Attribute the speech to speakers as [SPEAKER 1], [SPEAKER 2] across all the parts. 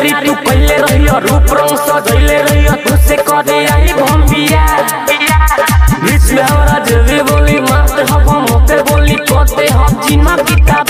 [SPEAKER 1] तैयारी तू पहले रहियो, रूप रंग सजैले रहियो तुझसे करे आई भंबिया बीच में हमरा जबे बोली मत हम मोते बोली, कोते हम जीना किताबा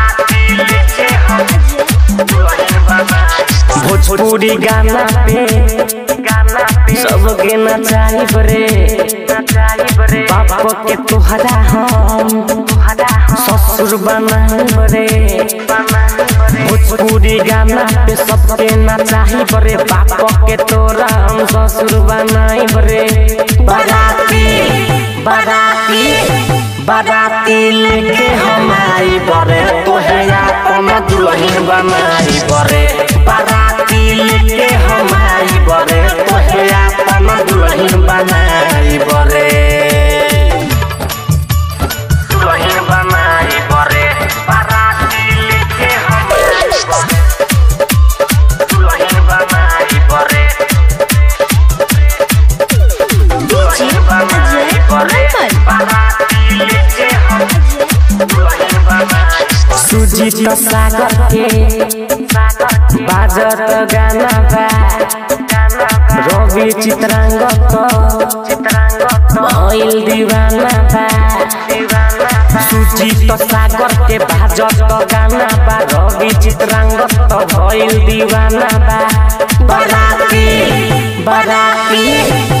[SPEAKER 1] भोजपुरी गाना पे गाना पे सबके नचाई बरे बाप के तोहरा हम तोहरा ससुर बनाई बरे भोजपुरी गाना पे सबके नचाई बरे बाप के तोरा हम ससुर बनाई बरे बाराती बाराती बाराती लेके हम आई बरे तोहे अपन दुल्हन बनाई बरे बाराती सुजीत सागर के बाजत गाना बा रवि चित्रांगत भइल दीवाना बा सुजीत सागर के बाजत गाना बा रवि चित्रांगत भइल दीवाना बा बाराती बाराती।